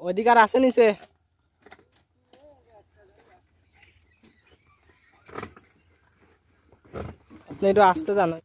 অধিকার আছে নিচে। আপনি একটু আসতে জানো।